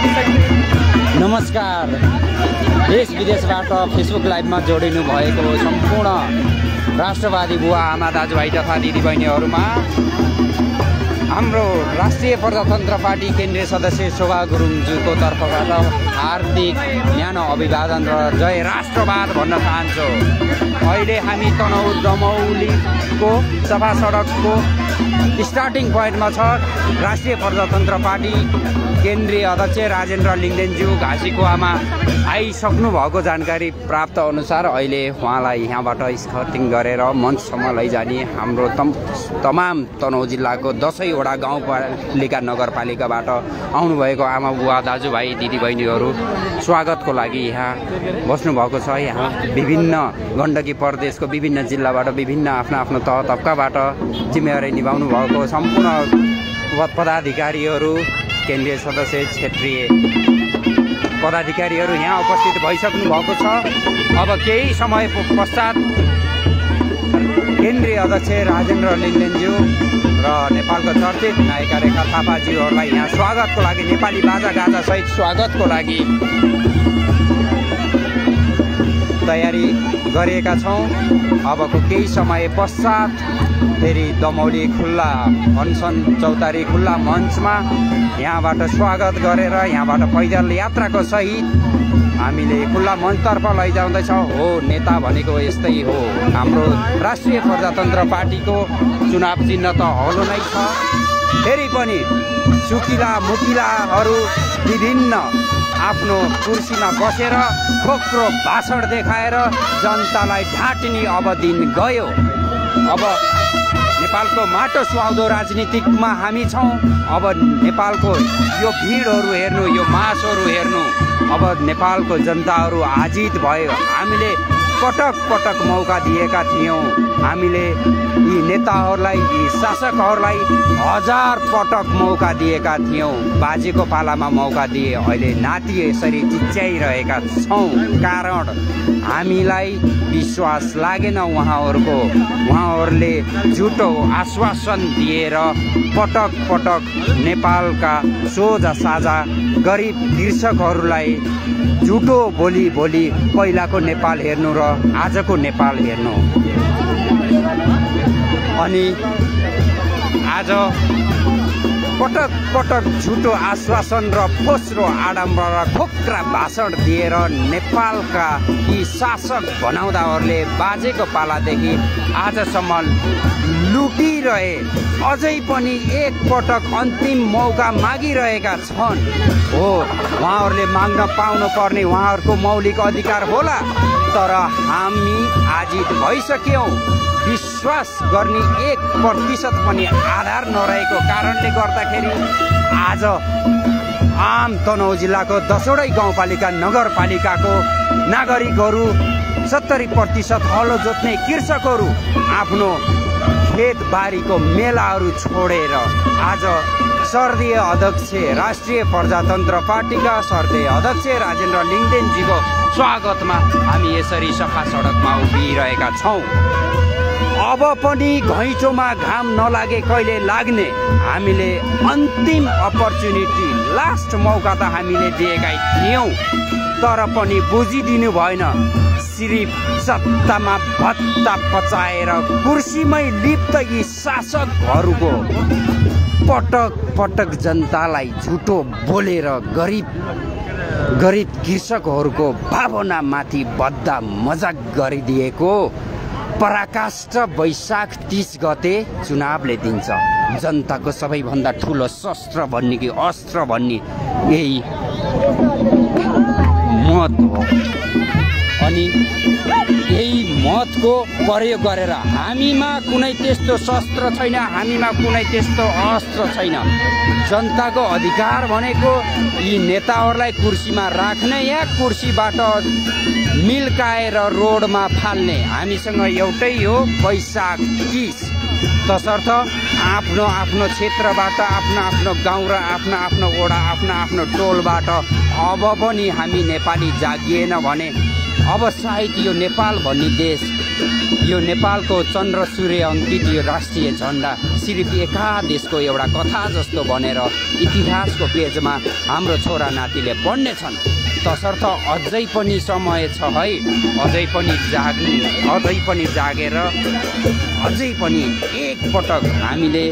नमस्कार। देश विदेशबाट फेसबुक लाइभमा जोडिनु भएको सम्पूर्ण राष्ट्रवादी बुवा आमा दाजुभाइ तथा दिदीबहिनीहरूमा हाम्रो राष्ट्रिय प्रजातन्त्र पार्टी केन्द्रीय सदस्य शोभा गुरुङज्यूको तर्फबाट हार्दिक न्यानो अभिवादन र जय राष्ट्रवाद भन्न चाहन्छु। अहिले हामी तनहुँ दमौलीको सभा सडकको स्टार्टिङ पोइन्टमा छ राष्ट्रिय प्रजातन्त्र पार्टी केन्द्रीय अध्यक्ष राजेन्द्र लिङ्गदेनज्यू घाँसीकुवामा आइसक्नु भएको जानकारी प्राप्त अनुसार अहिले उहाँलाई यहाँबाट स्कर्टिङ गरेर मञ्चसम्म लैजाने हाम्रो तम तमाम तनहुँ जिल्लाको दसैँवटा गाउँपालिका नगरपालिकाबाट आउनुभएको आमा बुवा दाजुभाइ दिदीबहिनीहरू स्वागतको लागि यहाँ बस्नुभएको छ। यहाँ विभिन्न गण्डकी प्रदेशको विभिन्न जिल्लाबाट विभिन्न आफ्नो आफ्नो तह तब्काबाट जिम्मेवारी निभाउनु भएको सम्पूर्ण पदाधिकारीहरू केन्द्रीय सदस्य क्षेत्रीय पदाधिकारीहरू यहाँ उपस्थित भइसक्नु भएको छ। अब केही समय पश्चात केन्द्रीय अध्यक्ष राजेन्द्र लिङ्गदेनज्यू र नेपालको चर्चित नायिका रेखा थापाज्यूहरूलाई यहाँ स्वागतको लागि नेपाली बाजा गाजासहित स्वागतको लागि तयारी गरिएका छौँ। अबको केही समय पश्चात फेरि दमौली खुल्ला अनसन चौतारी खुल्ला मञ्चमा। यहाँबाट स्वागत गरेर यहाँबाट पैदल यात्राको सहित हामीले खुल्ला मञ्चतर्फ लैजाउँदैछौँ। हो नेता भनेको यस्तै हो। हाम्रो राष्ट्रिय प्रजातन्त्र पार्टीको चुनाव चिन्ह त हलो नै छ। फेरि पनि सुकिला मुकिलाहरू विभिन्न आफ्नो कुर्सीमा बसेर खोक्रो भाषण देखाएर जनतालाई ढाँट्ने अब दिन गयो। अब नेपालको माटो सुहाउँदो राजनीतिकमा हामी छौँ। अब नेपालको यो भिडहरू हेर्नु यो मासहरू हेर्नु अब नेपालको जनताहरू आजित भयो। हामीले पटक पटक मौका दिएका थियौँ। हामीले यी नेताहरूलाई यी शासकहरूलाई हजार पटक मौका दिएका थियौँ। बाजेको पालामा मौका दिए अहिले नाति यसरी चिच्याइरहेका छौँ। कारण हामीलाई विश्वास लागेन उहाँहरूको। उहाँहरूले झुटो आश्वासन दिएर पटक पटक नेपालका सोझा साझा गरिब कृषकहरूलाई झुटो बोली बोली पहिलाको नेपाल हेर्नु र आजको नेपाल हेर्नु। अनि आज पटक पटक झुटो आश्वासन र फोस्रो आडम्बर र खोक्रा भाषण दिएर नेपालका यी शासक भनाउँदाहरूले बाजेको पालादेखि आजसम्म लुटिरहे। अझै पनि एकपटक अन्तिम मौका मागिरहेका छन्। हो उहाँहरूले माग्न पाउनु पर्ने उहाँहरूको मौलिक अधिकार होला। तर हामी आजित भइसक्यौँ। विश्वास गर्ने एक प्रतिशत पनि आधार नरहेको कारणले गर्दाखेरि आज आम तनहुँ जिल्लाको दसवटै गाउँपालिका नगरपालिकाको नागरिकहरू सत्तरी प्रतिशत हलो जोत्ने कृषकहरू आफ्नो खेतबारीको मेलाहरू छोडेर आज सर्दीय अध्यक्ष राष्ट्रिय प्रजातन्त्र पार्टीका सर्दीय अध्यक्ष राजेन्द्र लिङ्गदेनजीको स्वागतमा हामी यसरी सफा सडकमा उभिरहेका छौँ। अब पनि घैँचोमा घाम नलागे कहिले लाग्ने हामीले अन्तिम अपर्च्युनिटी लास्ट मौका त हामीले दिएकै थियौँ। तर पनि बुझिदिनु भएन सिर्फ सत्तामा भत्ता पचाएर कुर्सीमै लिप्त यी शासकहरूको पटक पटक जनतालाई झुटो बोलेर गरिब गरिब कृषकहरूको भावनामाथि बद्दा मजाक गरिदिएको पराकाष्ठ वैशाख तिस गते चुनावले दिन्छ। जनताको सबैभन्दा ठुलो शस्त्र भन्ने कि अस्त्र भन्ने यही मत हो। अनि यही मतको प्रयोग गरेर हामीमा कुनै त्यस्तो शस्त्र छैन हामीमा कुनै त्यस्तो अस्त्र छैन। जनताको अधिकार भनेको यी नेताहरूलाई कुर्सीमा राख्ने या कुर्सीबाट मिल्काएर रोडमा फाल्ने। हामीसँग एउटै हो वैशाख तिस। तसर्थ आफ्नो आफ्नो क्षेत्रबाट आफ्नो आफ्नो गाउँ र आफ्नो आफ्नो ओडा आफ्नो आफ्नो टोलबाट अब पनि हामी नेपाली जागिएन भने अब सायद यो नेपाल भन्ने देश यो नेपालको चन्द्र सूर्य अङ्कित यो राष्ट्रिय झन्डा सिर्फ एका देशको एउटा कथा जस्तो बनेर इतिहासको पेजमा हाम्रो छोरा नातिले पढ्नेछन्। तसर्थ अझै पनि समय छ है अझै पनि जाग्नु अझै पनि जागेर अझै पनि एकपटक हामीले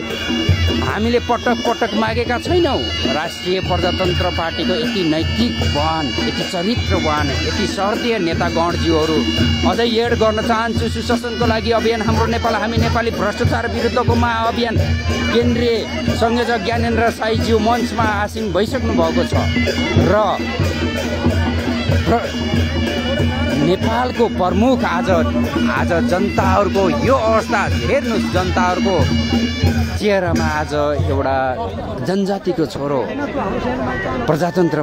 हामीले पटक पटक मागेका छैनौँ। राष्ट्रिय प्रजातन्त्र पार्टीको यति नैतिकवान यति चरित्रवान यति सहृदय नेता गणज्यूहरू अझै एड गर्न चाहन्छु सुशासनको लागि अभियान। हाम्रो नेपाल हामी नेपाली भ्रष्टाचार विरुद्धको महाअभियान। केन्द्रीय संयोजक ज्ञानेन्द्र साईज्यू मञ्चमा आसिन भइसक्नु भएको छ। र नेपालको प्रमुख आज आज जनताहरूको यो अवस्था हेर्नुहोस् जनताहरूको चेहरामा आज एउटा जनजातिको छोरो। प्रजातन्त्र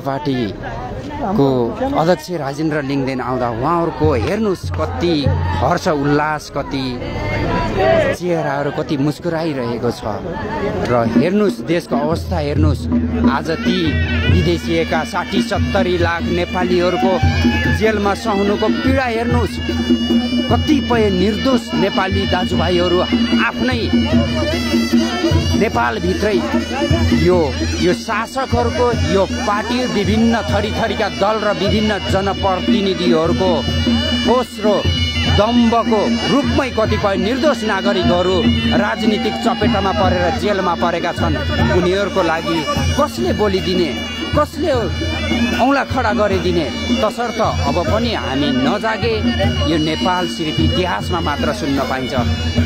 पार्टीको अध्यक्ष राजेन्द्र लिङ्गदेन आउँदा उहाँहरूको हेर्नुहोस् कति हर्ष उल्लास कति चेहराहरू कति मुस्कुराइरहेको छ। र हेर्नुहोस् देशको अवस्था हेर्नुहोस् आज ती विदेशिएका साठी सत्तरी लाख नेपालीहरूको जेलमा सहनुको पीडा हेर्नुहोस् कतिपय निर्दोष नेपाली दाजुभाइहरू आफ्नै नेपालभित्रै यो यो शासकहरूको यो पार्टी विभिन्न थरी थरीका दल र विभिन्न जनप्रतिनिधिहरूको ठोस र दम्बको रूपमै कतिपय निर्दोष नागरिकहरू राजनीतिक चपेटामा परेर जेलमा परेका छन्। उनीहरूको लागि कसले बोलिदिने कसले औँला खडा गरिदिने? तसर्थ अब पनि हामी नजागे। यो नेपाल सिर्फ इतिहासमा मात्र सुन्न पाइन्छ।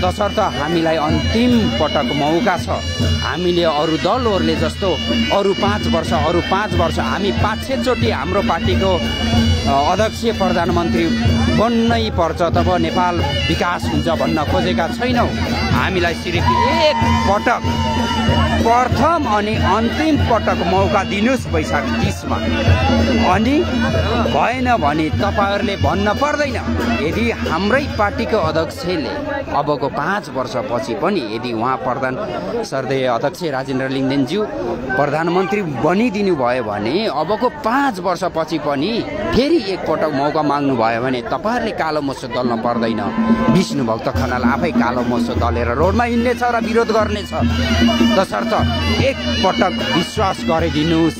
तसर्थ हामीलाई अन्तिम पटक मौका छ। हामीले अरू दलहरूले जस्तो अरू पाँच वर्ष अरू पाँच वर्ष हामी पाँच छचोटि हाम्रो पार्टीको अध्यक्ष प्रधानमन्त्री बन्नै पर्छ तब नेपाल विकास हुन्छ भन्न खोजेका छैनौँ। हामीलाई सिर्फ एक पटक प्रथम अनि अन्तिम पटक मौका दिनुहोस् वैशाख तिसमा। अनि भएन भने तपाईँहरूले भन्न पर्दैन यदि हाम्रै पार्टीको अध्यक्षले अबको पाँच वर्षपछि पनि यदि उहाँ प्रधान सर्देय अध्यक्ष राजेन्द्र लिङ्गदेनज्यू प्रधानमन्त्री बनिदिनु भयो भने अबको पाँच वर्षपछि पनि फेरि एकपटक मौका माग्नु भयो भने तपाईँहरूले कालो मोसो दल्न पर्दैन। विष्णु भक्त खनाल आफै कालो मोसो दलेर रोडमा हिँड्नेछ र विरोध गर्नेछ। तसर्थ एकपटक विश्वास गरिदिनुहोस्।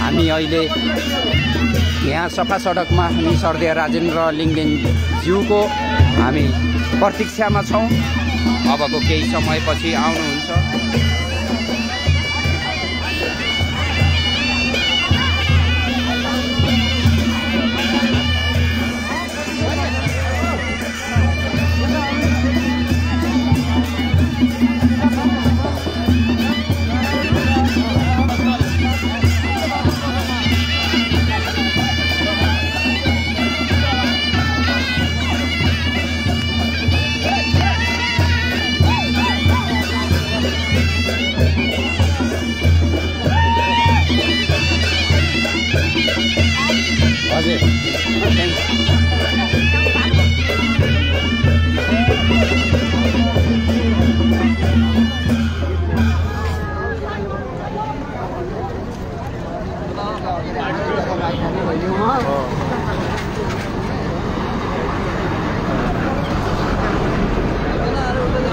हामी अहिले यहाँ सफा सडकमा हामी सर्दिया राजेन्द्र लिङ्गदेनज्यूको हामी प्रतीक्षामा छौँ। अबको केही समयपछि आउनुहुन्छ।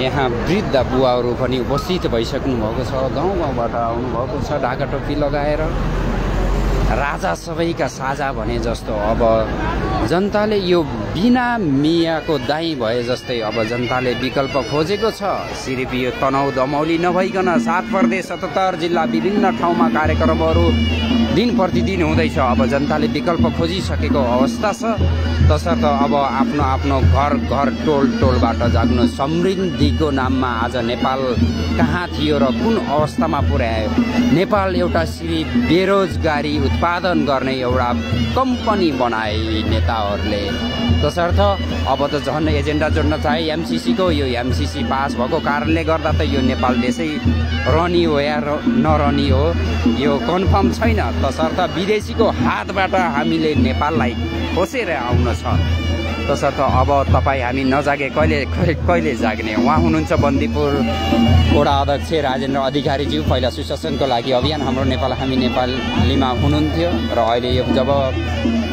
यहाँ वृद्ध बुवाहरू पनि उपस्थित भइसक्नु भएको छ। गाउँ गाउँबाट आउनुभएको छ ढाका टोपी लगाएर। राजा सबैका साझा भने जस्तो। अब जनताले यो बिना मियाको दाई भए जस्तै अब जनताले विकल्प खोजेको छ। सिर्फ यो तनाउ दमौली नभइकन सात प्रदेश सतहत्तर जिल्ला विभिन्न ठाउँमा कार्यक्रमहरू दिन प्रतिदिन हुँदैछ। अब जनताले विकल्प खोजिसकेको अवस्था छ। तसर्थ अब आफ्नो आफ्नो घर घर टोल टोलबाट जाग्नु समृद्धिको नाममा आज नेपाल कहाँ थियो र कुन अवस्थामा पुर्यायो? नेपाल एउटा श्री बेरोजगारी उत्पादन गर्ने एउटा कम्पनी बनाए नेताहरूले। तसर्थ अब त झन् एजेन्डा जोड्न चाहे एमसिसीको यो एमसिसी पास भएको कारणले गर्दा त यो नेपाल देशै रनी हो या नरनी हो यो कन्फर्म छैन। तसर्थ विदेशीको हातबाट हामीले नेपाललाई खोसेर आउन छ तसर्थ अब तपाईँ हामी नजागे कहिले कहिले जाग्ने? उहाँ हुनुहुन्छ बन्दीपुर वडा अध्यक्ष राजेन्द्र अधिकारीज्यू। पहिला सुशासनको लागि अभियान। हाम्रो नेपाल हामी नेपालीमा हुनुहुन्थ्यो र अहिले यो जब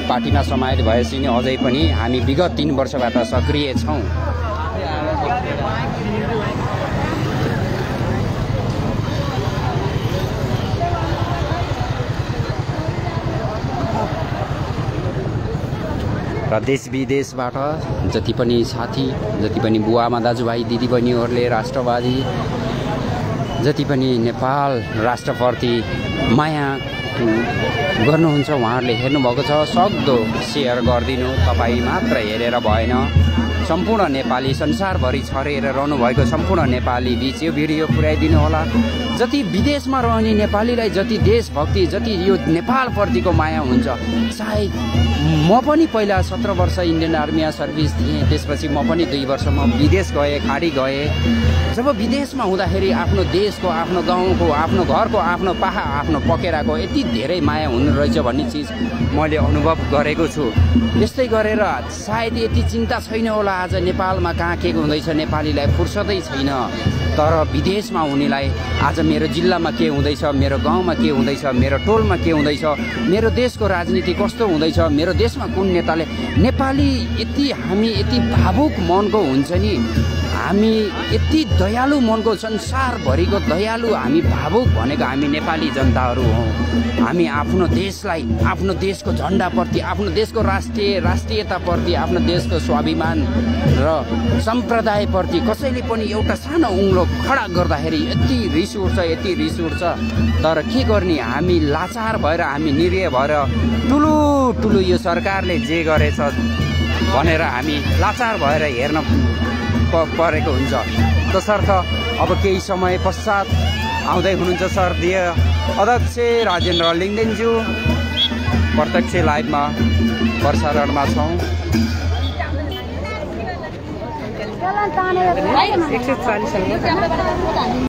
पार्टीमा समाहित भएपछि नि अझै पनि हामी विगत तिन वर्षबाट सक्रिय छौँ। र देश विदेशबाट जति पनि साथी जति पनि बुवामा दाजुभाइ दिदीबहिनीहरूले राष्ट्रवादी जति पनि नेपाल राष्ट्रप्रति माया गर्नुहुन्छ उहाँहरूले हेर्नुभएको छ सक्दो सेयर गरिदिनु तपाईँ मात्र हेरेर भएन। सम्पूर्ण नेपाली संसारभरि छरेर रहनुभएको सम्पूर्ण नेपाली बिच यो भिडियो पुर्याइदिनु होला। जति विदेशमा रहने नेपालीलाई जति देशभक्ति जति यो नेपालप्रतिको माया हुन्छ सायद म पनि पहिला सत्र वर्ष इन्डियन आर्मीमा सर्भिस थिएँ त्यसपछि म पनि दुई वर्षमा विदेश गएँ खाडी गएँ। जब विदेशमा हुँदाखेरि आफ्नो देशको आफ्नो गाउँको आफ्नो घरको आफ्नो पाहा आफ्नो पकेराको यति धेरै माया हुनु रहेछ भन्ने चिज मैले अनुभव गरेको छु। यस्तै गरेर सायद यति चिन्ता छैन होला। आज नेपालमा कहाँ के हुँदैछ नेपालीलाई फुर्सदै छैन। तर विदेशमा हुनेलाई आज मेरो जिल्लामा के हुँदैछ मेरो गाउँमा के हुँदैछ मेरो टोलमा के हुँदैछ मेरो देशको राजनीति कस्तो हुँदैछ मेरो देशमा कुन नेताले नेपाली यति हामी यति भावुक मनको हुन्छ नि? हामी यति दयालु मनको संसारभरिको दयालु हामी भावुक भनेको हामी नेपाली जनताहरू हौँ। हामी आफ्नो देशलाई आफ्नो देशको झन्डाप्रति आफ्नो देशको राष्ट्रिय राष्ट्रियताप्रति आफ्नो देशको स्वाभिमान र सम्प्रदायप्रति कसैले पनि एउटा सानो उङ्लो खडा गर्दाखेरि यति रिस उठ्छ यति रिस उठ्छ। तर के गर्ने? हामी लाचार भएर हामी निरीह भएर ठुलो ठुलो यो सरकारले जे गरेछ भनेर हामी लाचार भएर हेर्न परेको हुन्छ। तसर्थ अब केही समय पश्चात आउँदै हुनुहुन्छ सर्दीय अध्यक्ष राजेन्द्र लिङ्गदेनज्यू। प्रत्यक्ष लाइभमा प्रसारणमा छौँ। एक सय चालिस